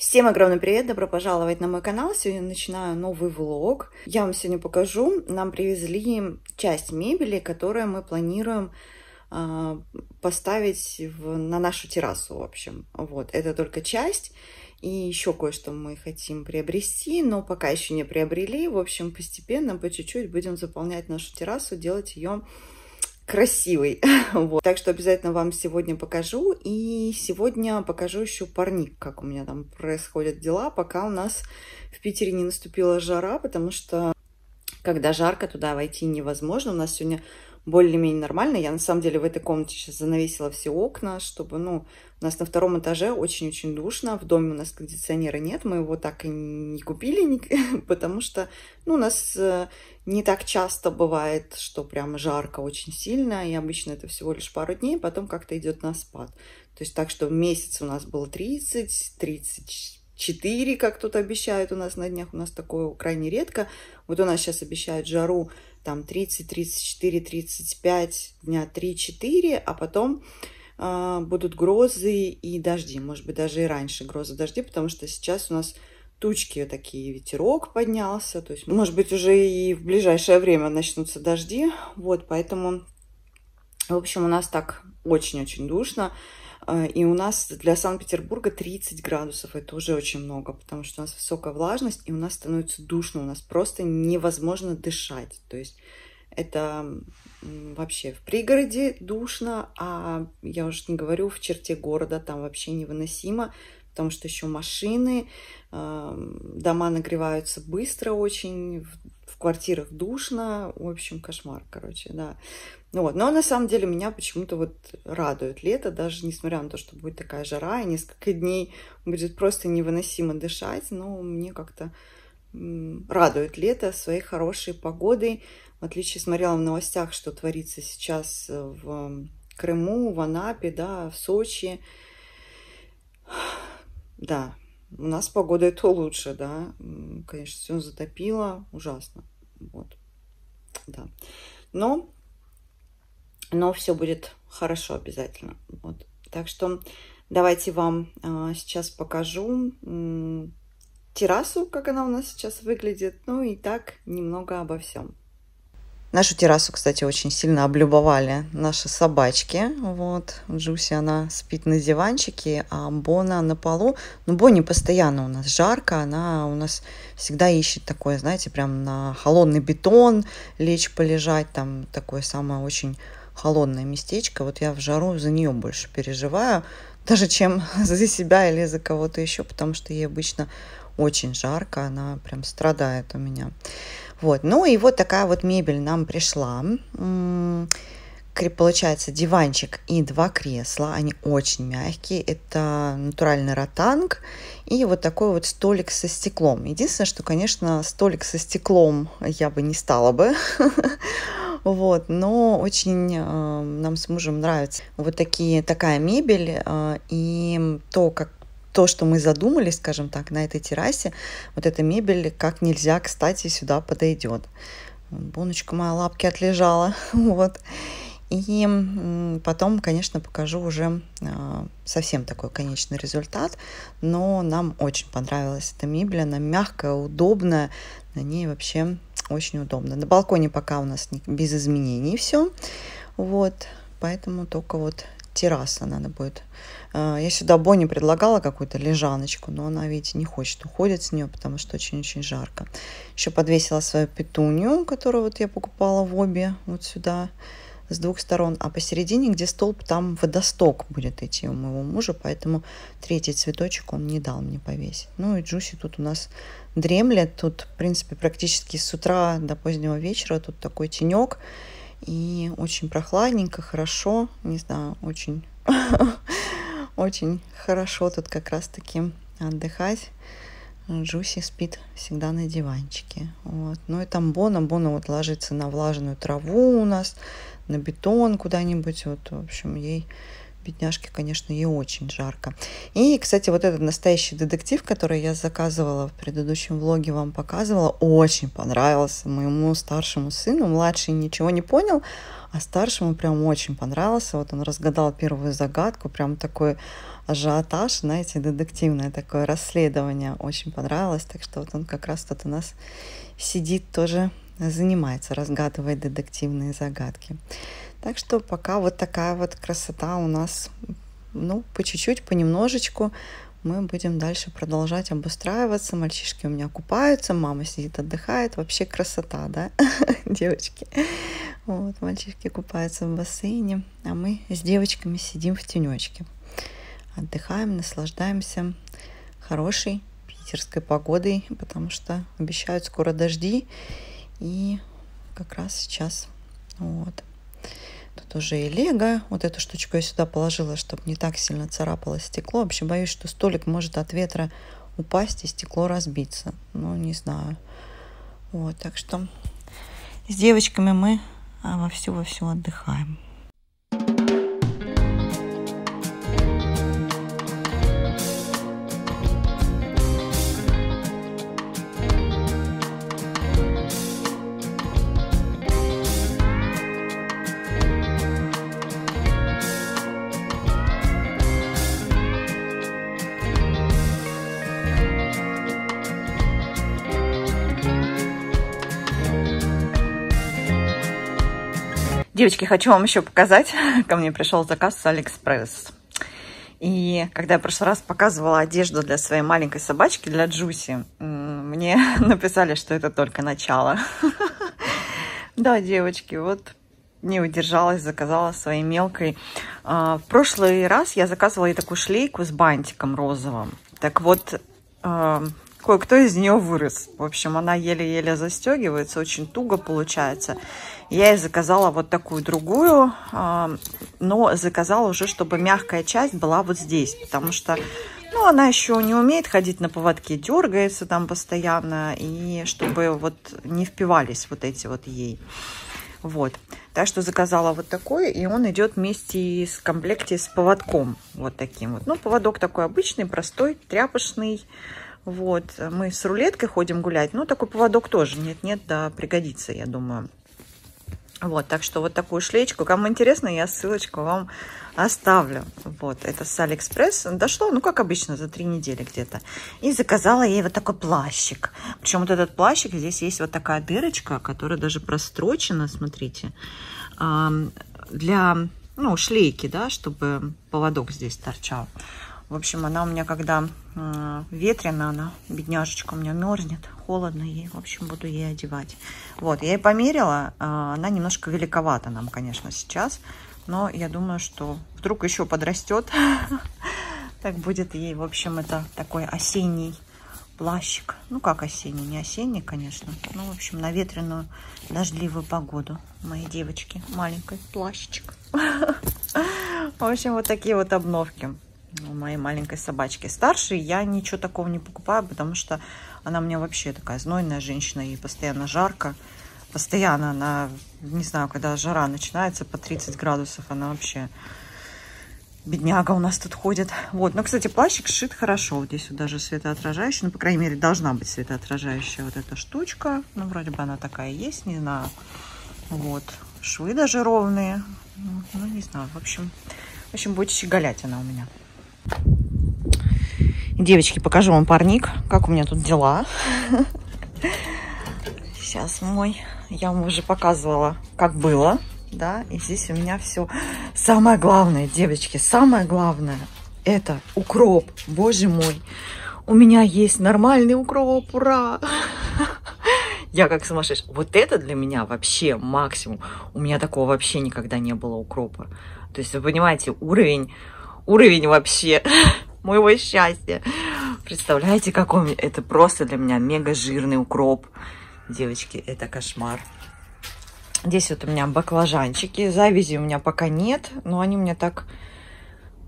Всем огромный привет, добро пожаловать на мой канал. Сегодня начинаю новый влог. Я вам сегодня покажу. Нам привезли часть мебели, которую мы планируем э, поставить в, на нашу террасу, в общем. Вот, это только часть. И еще кое-что мы хотим приобрести, но пока еще не приобрели. В общем, постепенно, по чуть-чуть будем заполнять нашу террасу, делать ее красивый. вот. Так что обязательно вам сегодня покажу. И сегодня покажу еще парник, как у меня там происходят дела, пока у нас в Питере не наступила жара, потому что когда жарко, туда войти невозможно. У нас сегодня более-менее нормально. Я на самом деле в этой комнате сейчас занавесила все окна, чтобы, ну, у нас на втором этаже очень-очень душно. В доме у нас кондиционера нет, мы его так и не купили, потому что, ну, у нас э, не так часто бывает, что прям жарко очень сильно, и обычно это всего лишь пару дней, потом как-то идет на спад. То есть так, что месяц у нас был 30, 34, как тут обещают у нас на днях, у нас такое крайне редко. Вот у нас сейчас обещают жару там 30, 34, 35, дня 3-4, а потом э, будут грозы и дожди, может быть, даже и раньше грозы дожди, потому что сейчас у нас тучки такие, ветерок поднялся, то есть, может быть, уже и в ближайшее время начнутся дожди, вот, поэтому, в общем, у нас так очень-очень душно, и у нас для Санкт-Петербурга 30 градусов. Это уже очень много, потому что у нас высокая влажность, и у нас становится душно. У нас просто невозможно дышать. То есть это вообще в пригороде душно, а я уже не говорю в черте города, там вообще невыносимо, потому что еще машины, дома нагреваются быстро очень, квартирах душно, в общем, кошмар, короче, да. Вот. Но на самом деле меня почему-то вот радует лето, даже несмотря на то, что будет такая жара, и несколько дней будет просто невыносимо дышать, но мне как-то радует лето своей хорошей погодой. В отличие, смотрела в новостях, что творится сейчас в Крыму, в Анапе, да, в Сочи. Да, у нас погода это лучше, да. Конечно, все затопило, ужасно. Вот, да. Но но все будет хорошо обязательно. Вот. Так что давайте вам а, сейчас покажу террасу, как она у нас сейчас выглядит. Ну и так немного обо всем. Нашу террасу, кстати, очень сильно облюбовали наши собачки. Вот, Джуси, она спит на диванчике, а Бона на полу. Ну, Бонни постоянно у нас жарко, она у нас всегда ищет такое, знаете, прям на холодный бетон лечь, полежать. Там такое самое очень холодное местечко. Вот я в жару за нее больше переживаю, даже чем за себя или за кого-то еще, потому что ей обычно очень жарко, она прям страдает у меня. Вот, ну и вот такая вот мебель нам пришла. Получается диванчик и два кресла, они очень мягкие, это натуральный ротанг и вот такой вот столик со стеклом. Единственное, что, конечно, столик со стеклом я бы не стала бы, Вот, но очень э, нам с мужем нравится вот такие, такая мебель э, и то, как то, что мы задумали, скажем так, на этой террасе, вот эта мебель как нельзя, кстати, сюда подойдет. Боночка моя лапки отлежала, вот. И потом, конечно, покажу уже э, совсем такой конечный результат, но нам очень понравилась эта мебель, она мягкая, удобная, на ней вообще очень удобно. На балконе пока у нас без изменений все. Вот, поэтому только вот терраса надо будет. А, я сюда Бонни предлагала какую-то лежаночку, но она, видите, не хочет уходить с нее, потому что очень-очень жарко. Еще подвесила свою петунью, которую вот я покупала в обе, вот сюда с двух сторон, а посередине, где столб, там водосток будет идти у моего мужа, поэтому третий цветочек он не дал мне повесить. Ну и Джуси тут у нас дремлет, тут, в принципе, практически с утра до позднего вечера тут такой тенек, и очень прохладненько, хорошо, не знаю, очень, очень хорошо тут как раз-таки отдыхать. Джуси спит всегда на диванчике. Вот. Ну и там Бона. Бона вот ложится на влажную траву у нас, на бетон куда-нибудь. Вот, в общем, ей бедняжке, конечно, ей очень жарко. И, кстати, вот этот настоящий детектив, который я заказывала в предыдущем влоге, вам показывала, очень понравился моему старшему сыну. Младший ничего не понял, а старшему прям очень понравился. Вот он разгадал первую загадку, прям такой ажиотаж, знаете, детективное такое расследование очень понравилось. Так что вот он как раз тут у нас сидит тоже, занимается, разгадывает детективные загадки. Так что пока вот такая вот красота у нас, ну, по чуть-чуть, понемножечку мы будем дальше продолжать обустраиваться. Мальчишки у меня купаются, мама сидит, отдыхает. Вообще красота, да, девочки? Вот, мальчишки купаются в бассейне, а мы с девочками сидим в тенечке. Отдыхаем, наслаждаемся хорошей питерской погодой, потому что обещают скоро дожди. И как раз сейчас вот Тут уже и лего. Вот эту штучку я сюда положила, чтобы не так сильно царапалось стекло. Вообще боюсь, что столик может от ветра упасть и стекло разбиться. Ну, не знаю. Вот, так что с девочками мы а, вовсю-вовсю отдыхаем. Девочки, хочу вам еще показать. Ко мне пришел заказ с Алиэкспресс. И когда я в прошлый раз показывала одежду для своей маленькой собачки, для Джуси, мне написали, что это только начало. Да, девочки, вот не удержалась, заказала своей мелкой. А, в прошлый раз я заказывала ей такую шлейку с бантиком розовым. Так вот, а, кое-кто из нее вырос. В общем, она еле-еле застегивается, очень туго получается. Я ей заказала вот такую другую, а, но заказала уже, чтобы мягкая часть была вот здесь, потому что, ну, она еще не умеет ходить на поводке, дергается там постоянно, и чтобы вот не впивались вот эти вот ей. Вот. Так что заказала вот такой, и он идет вместе с комплекте с поводком. Вот таким вот. Ну, поводок такой обычный, простой, тряпочный. Вот. Мы с рулеткой ходим гулять. Ну, такой поводок тоже нет-нет, да, пригодится, я думаю. Вот, так что вот такую шлеечку. Кому интересно, я ссылочку вам оставлю. Вот, это с Алиэкспресс. Дошло, ну, как обычно, за три недели где-то. И заказала ей вот такой плащик. Причем вот этот плащик, здесь есть вот такая дырочка, которая даже прострочена, смотрите, для, ну, шлейки, да, чтобы поводок здесь торчал. В общем, она у меня, когда э, ветрена, она, бедняжечка, у меня мерзнет, холодно ей. В общем, буду ей одевать. Вот, я ей померила. Э, она немножко великовата нам, конечно, сейчас. Но я думаю, что вдруг еще подрастет. Так будет ей, в общем, это такой осенний плащик. Ну, как осенний, не осенний, конечно. Ну, в общем, на ветреную, дождливую погоду. Моей девочки маленький плащик. В общем, вот такие вот обновки у моей маленькой собачки. Старшей я ничего такого не покупаю, потому что она мне вообще такая знойная женщина, и постоянно жарко. Постоянно она, не знаю, когда жара начинается по 30 градусов, она вообще бедняга у нас тут ходит. Вот, но, кстати, плащик сшит хорошо. Здесь вот даже светоотражающий, ну, по крайней мере, должна быть светоотражающая вот эта штучка. Ну, вроде бы она такая есть, не знаю. Вот, швы даже ровные. Ну, не знаю, в общем, в общем, будет щеголять она у меня. Девочки, покажу вам парник, как у меня тут дела. Сейчас мой, я вам уже показывала, как было, да, и здесь у меня все. Самое главное, девочки, самое главное, это укроп, боже мой. У меня есть нормальный укроп, ура! Я как сумасшедшая. Вот это для меня вообще максимум. У меня такого вообще никогда не было укропа. То есть, вы понимаете, уровень, уровень вообще моего счастья. Представляете, какой это просто для меня мега жирный укроп. Девочки, это кошмар. Здесь вот у меня баклажанчики. Завязи у меня пока нет, но они у меня так,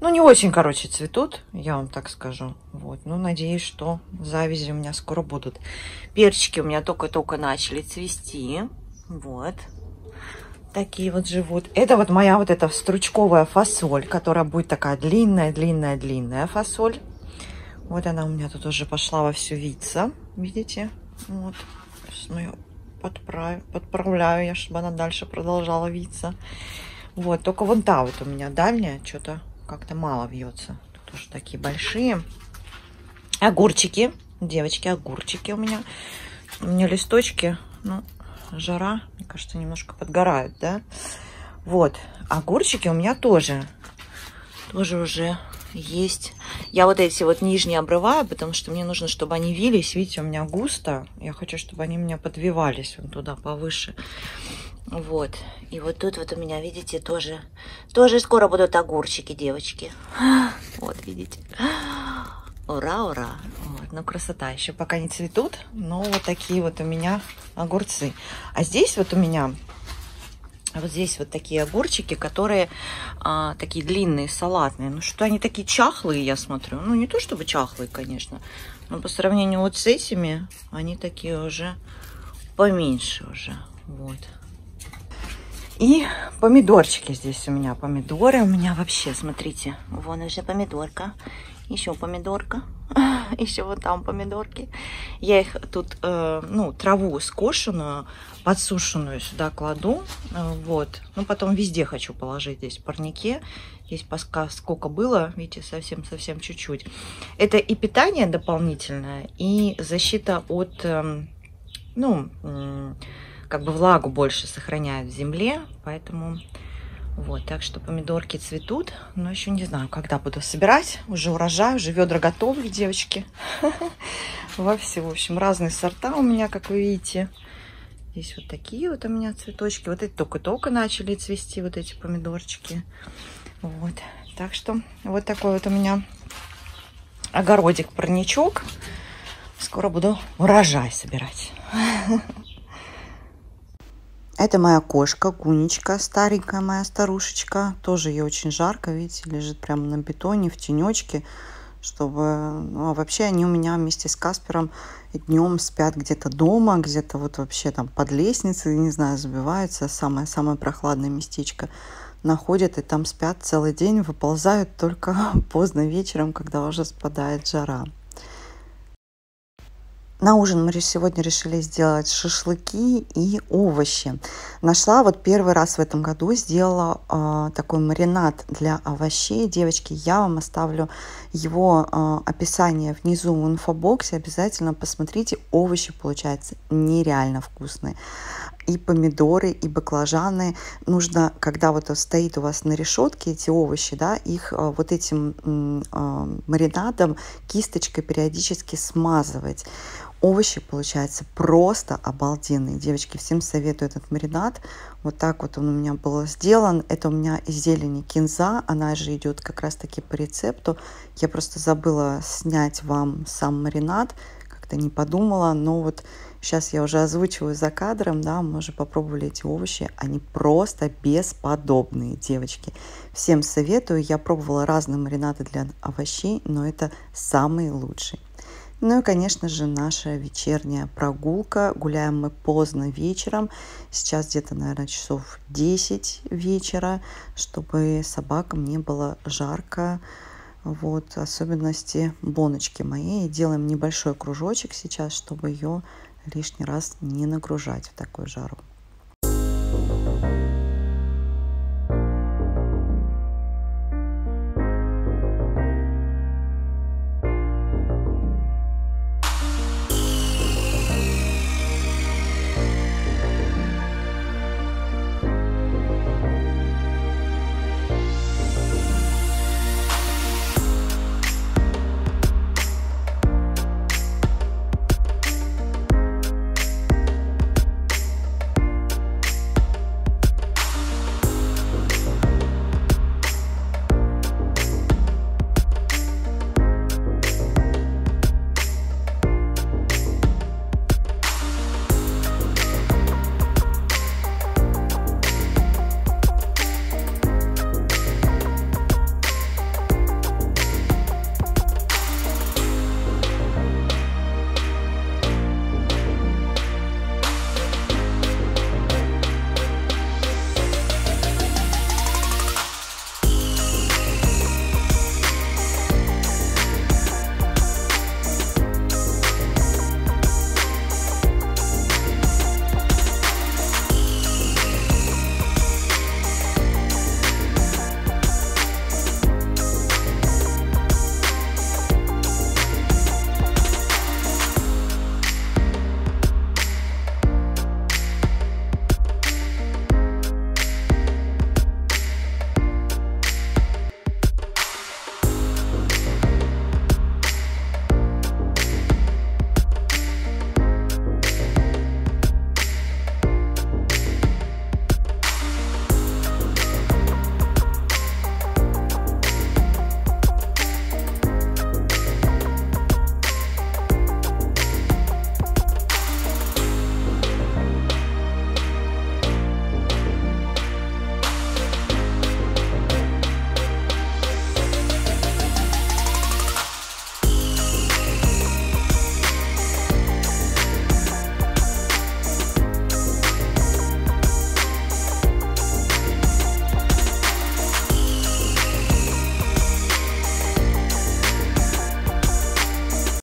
ну, не очень, короче, цветут, я вам так скажу. Вот, ну, надеюсь, что завязи у меня скоро будут. Перчики у меня только-только начали цвести. Вот, такие вот живут. Это вот моя вот эта стручковая фасоль, которая будет такая длинная-длинная-длинная фасоль. Вот она у меня тут уже пошла во все виться. Видите? Вот. Сейчас мы ее подправ... подправляю я, чтобы она дальше продолжала виться. Вот. Только вон та вот у меня дальняя что-то как-то мало вьется. Тут тоже такие большие. Огурчики, девочки, огурчики у меня. У меня листочки, ну, жара, мне кажется, немножко подгорают, да. Вот, огурчики у меня тоже, тоже уже есть. Я вот эти вот нижние обрываю, потому что мне нужно, чтобы они вились. Видите, у меня густо. Я хочу, чтобы они у меня подвивались вон туда повыше. Вот. И вот тут вот у меня, видите, тоже, тоже скоро будут огурчики, девочки. Вот, видите. Ура, ура. Вот, ну, красота. Еще пока не цветут, но вот такие вот у меня огурцы. А здесь вот у меня вот здесь вот такие огурчики, которые а, такие длинные, салатные. Ну, что они такие чахлые, я смотрю. Ну, не то чтобы чахлые, конечно. Но по сравнению вот с этими, они такие уже поменьше уже. Вот. И помидорчики здесь у меня. Помидоры у меня вообще, смотрите. Вон уже помидорка. Еще помидорка. Еще вот там помидорки. Я их тут, э, ну, траву скошенную, подсушенную сюда кладу. Э, вот. Ну, потом везде хочу положить здесь в парнике. Здесь пока сколько было, видите, совсем-совсем чуть-чуть. Это и питание дополнительное, и защита от, э, ну, э, как бы влагу больше сохраняет в земле. Поэтому вот, так что помидорки цветут, но еще не знаю, когда буду собирать. Уже урожай, уже ведра готовы, девочки. Во все, в общем, разные сорта у меня, как вы видите. Здесь вот такие вот у меня цветочки. Вот эти только-только начали цвести, вот эти помидорчики. Вот, так что вот такой вот у меня огородик-парничок. Скоро буду урожай собирать. Это моя кошка, Гунечка, старенькая моя старушечка. Тоже ей очень жарко, видите, лежит прямо на бетоне, в тенечке. Чтобы... Ну, а вообще они у меня вместе с Каспером днем спят где-то дома, где-то вот вообще там под лестницей, не знаю, забиваются. Самое-самое прохладное местечко находят и там спят целый день, выползают только поздно вечером, когда уже спадает жара. На ужин мы сегодня решили сделать шашлыки и овощи. Нашла вот первый раз в этом году, сделала э, такой маринад для овощей. Девочки, я вам оставлю его э, описание внизу в инфобоксе. Обязательно посмотрите. Овощи получаются нереально вкусные и помидоры, и баклажаны. Нужно, когда вот стоит у вас на решетке эти овощи, да, их э, вот этим э, маринадом кисточкой периодически смазывать. Овощи получаются просто обалденные. Девочки, всем советую этот маринад. Вот так вот он у меня был сделан. Это у меня из зелени кинза. Она же идет как раз таки по рецепту. Я просто забыла снять вам сам маринад. Как-то не подумала. Но вот сейчас я уже озвучиваю за кадром. Да, мы уже попробовали эти овощи. Они просто бесподобные, девочки. Всем советую. Я пробовала разные маринады для овощей, но это самый лучший. Ну и, конечно же, наша вечерняя прогулка. Гуляем мы поздно вечером. Сейчас где-то, наверное, часов 10 вечера, чтобы собакам не было жарко. Вот особенности боночки моей. Делаем небольшой кружочек сейчас, чтобы ее лишний раз не нагружать в такую жару.